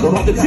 Vijay